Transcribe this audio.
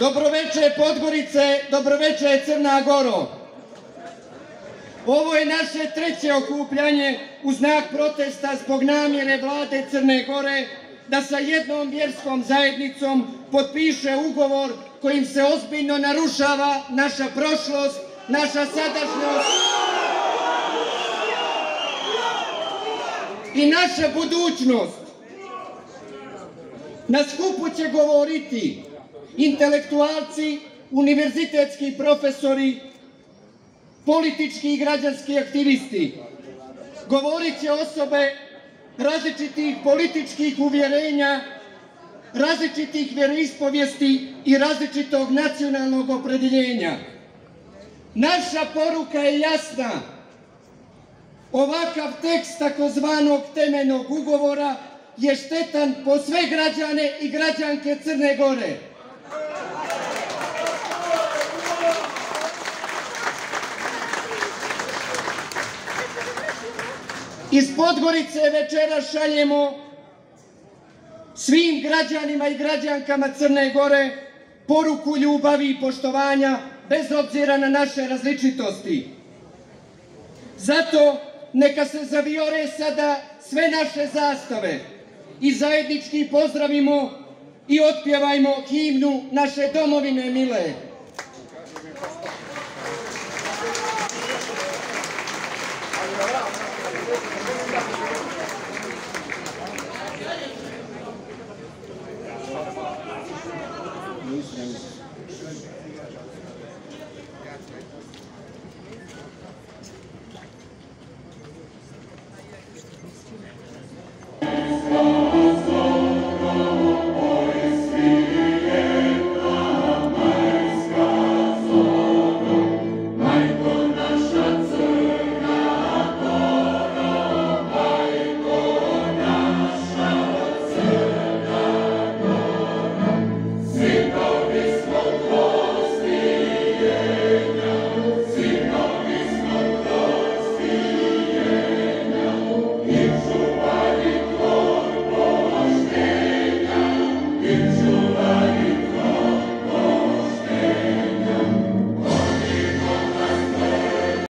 Dobroveče Podgorice, dobroveče Crna Goro. Ovo je naše treće okupljanje u znak protesta zbog namjere vlade Crne Gore da sa jednom vjerskom zajednicom potpiše ugovor kojim se ozbiljno narušava naša prošlost, naša sadašnjost i naša budućnost. Na skupu će govoriti intelektualci, univerzitetski profesori, politički i građanski aktivisti. Govorit će osobe različitih političkih uvjerenja, različitih vjeroispovijesti i različitog nacionalnog opredjeljenja. Naša poruka je jasna. Ovakav tekst takozvanog temeljnog ugovora je štetan po sve građane i građanke Crne Gore. Iz Podgorice večera šaljemo svim građanima i građankama Crne Gore poruku ljubavi i poštovanja bez obzira na naše različitosti. Zato neka se zaviore sada sve naše zastave i zajednički pozdravimo i otpjevajmo himnu naše domovine mile. Gerçekten.